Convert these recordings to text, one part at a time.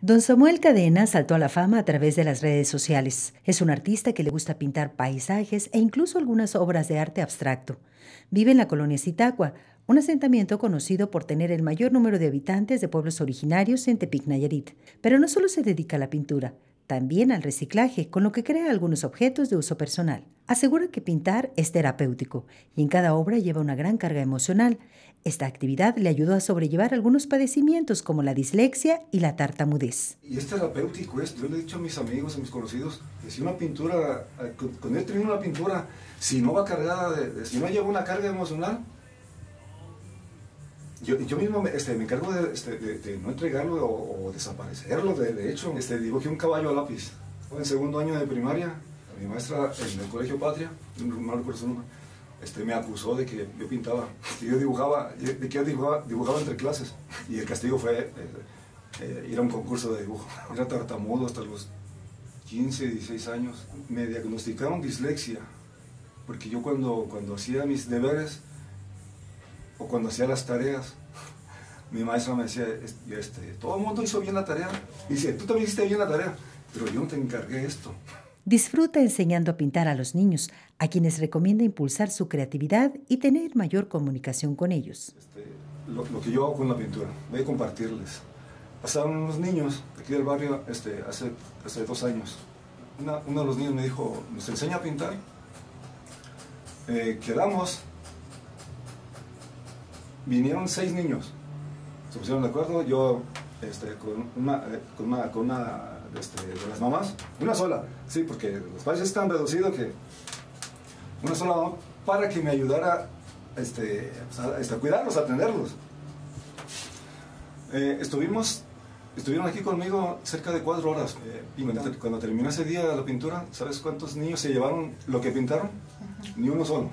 Don Samuel Cadena saltó a la fama a través de las redes sociales. Es un artista que le gusta pintar paisajes e incluso algunas obras de arte abstracto. Vive en la colonia Zitacua, un asentamiento conocido por tener el mayor número de habitantes de pueblos originarios en Tepic Nayarit. Pero no solo se dedica a la pintura, también al reciclaje, con lo que crea algunos objetos de uso personal. Asegura que pintar es terapéutico y en cada obra lleva una gran carga emocional. Esta actividad le ayudó a sobrellevar algunos padecimientos como la dislexia y la tartamudez. Y es terapéutico esto. Yo le he dicho a mis amigos, a mis conocidos, que si una pintura, con él teniendo una pintura, si no va cargada, de, si no lleva una carga emocional, yo, yo, mismo me, este, me encargo de, este, de, no entregarlo o, desaparecerlo. De, de, hecho, este, dibujé un caballo a lápiz. En segundo año de primaria, mi maestra en el colegio Patria, no recuerdo su este, me acusó de que yo pintaba, que yo dibujaba, de que yo dibujaba, dibujaba entre clases. Y el castigo fue eh, eh, ir a un concurso de dibujo. Era tartamudo hasta los 15, 16 años. Me diagnosticaron dislexia, porque yo cuando, cuando hacía mis deberes, o cuando hacía las tareas, mi maestra me decía, este, todo el mundo hizo bien la tarea. Y dice, tú también hiciste bien la tarea, pero yo no te encargué esto. Disfruta enseñando a pintar a los niños, a quienes recomienda impulsar su creatividad y tener mayor comunicación con ellos. Este, lo, que yo hago con la pintura, voy a compartirles. Pasaron unos niños aquí del barrio este, hace, hace dos años. uno de los niños me dijo, ¿nos enseña a pintar? Eh, quedamos vinieron seis niños. Se pusieron de acuerdo, yo este, con una, con una, con una este, de las mamás, una sola, sí, porque los padres están reducidos que una sola mamá para que me ayudara este, a, este, a cuidarlos, a atenderlos. Eh, estuvimos, estuvieron aquí conmigo cerca de cuatro horas. Eh, y cuando, terminó ese día la pintura, ¿sabes cuántos niños se llevaron lo que pintaron? Ni uno solo.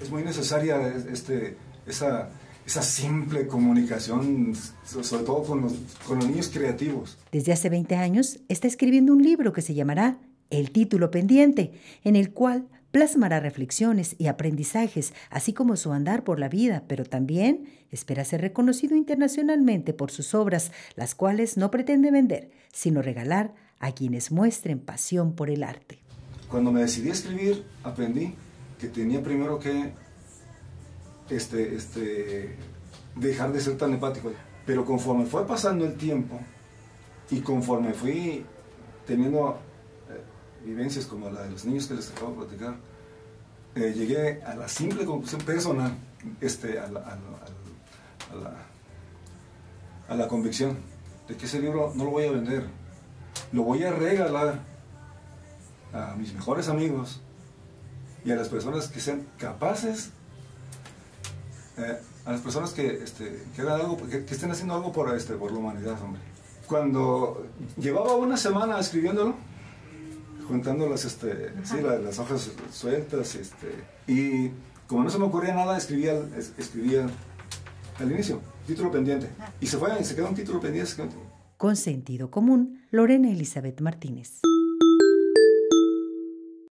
Es muy necesaria este, esa, esa simple comunicación, sobre todo con los, con los niños creativos. Desde hace 20 años está escribiendo un libro que se llamará El título pendiente, en el cual plasmará reflexiones y aprendizajes, así como su andar por la vida, pero también espera ser reconocido internacionalmente por sus obras, las cuales no pretende vender, sino regalar a quienes muestren pasión por el arte. Cuando me decidí a escribir, aprendí que tenía primero que este, este, dejar de ser tan empático. Pero conforme fue pasando el tiempo y conforme fui teniendo eh, vivencias como la de los niños que les acabo de platicar, eh, llegué a la simple conclusión personal, este, a, la, a, la, a, la, convicción de que ese libro no lo voy a vender, lo voy a regalar a mis mejores amigos y a las personas que sean capaces eh, a las personas que, este, que, hagan algo, que, estén haciendo algo por, este, por la humanidad, hombre. Cuando llevaba una semana escribiéndolo, juntando las, este, sí, las, hojas sueltas, este, y como no se me ocurría nada, escribía, escribía al inicio, título pendiente. Y se fue, y se quedó un título pendiente. Con sentido común, Lorena Elizabeth Martínez.